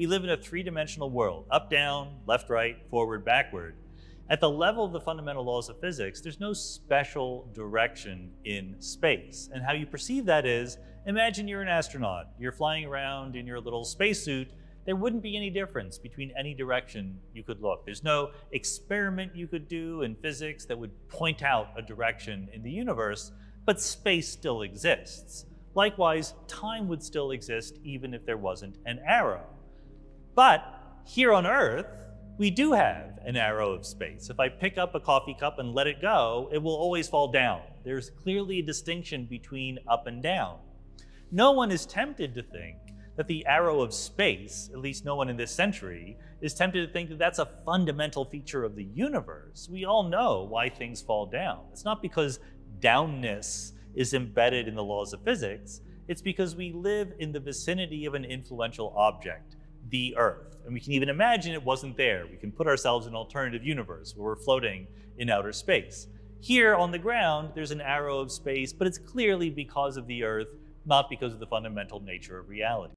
we live in a three dimensional world up, down, left, right, forward, backward. At the level of the fundamental laws of physics, there's no special direction in space. And how you perceive that is imagine you're an astronaut, you're flying around in your little spacesuit. There wouldn't be any difference between any direction you could look. There's no experiment you could do in physics that would point out a direction in the universe, but space still exists. Likewise, time would still exist even if there wasn't an arrow. But here on Earth, we do have an arrow of space. If I pick up a coffee cup and let it go, it will always fall down. There's clearly a distinction between up and down. No one is tempted to think that the arrow of space, at least no one in this century, is tempted to think that that's a fundamental feature of the universe. We all know why things fall down. It's not because downness is embedded in the laws of physics, it's because we live in the vicinity of an influential object the Earth. And we can even imagine it wasn't there. We can put ourselves in an alternative universe where we're floating in outer space. Here on the ground, there's an arrow of space, but it's clearly because of the Earth, not because of the fundamental nature of reality.